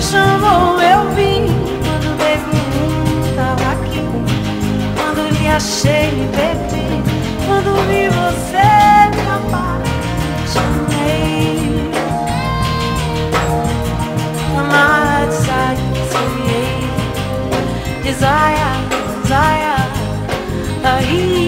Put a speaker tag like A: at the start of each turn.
A: chamou, eu vim. Quando bebo um, tava aqui. Quando lhe achei, me perdi. Quando vi você, me apaixonei. chamei. Come sair, see me. Desire, desire, are?